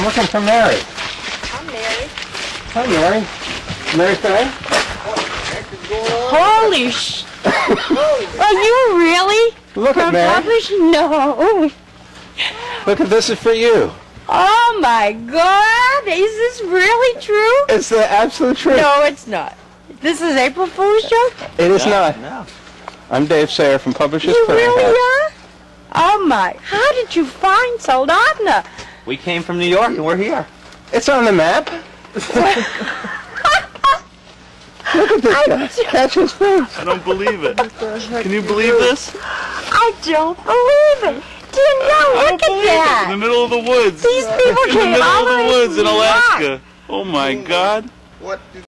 looking for Mary. I'm Mary. Hi, Mary. Mary Fay? Holy sh... Are you really Look at from Mary. Publish? No. Look at this is for you. Oh my God! Is this really true? It's the absolute truth. No, it's not. This is April Fool's joke. It is not. No. I'm Dave Sayer from Publishers You really Clearinghouse. are? Oh my! How did you find Soldotna? We came from New York and we're here. It's on the map. Look at this guy. Catch his face. I don't believe it. Can you believe this? I don't believe it. Do you know? I Look at believe it. that. In the middle of the woods. These people In the came middle all of the way the woods in Alaska. Oh my God. What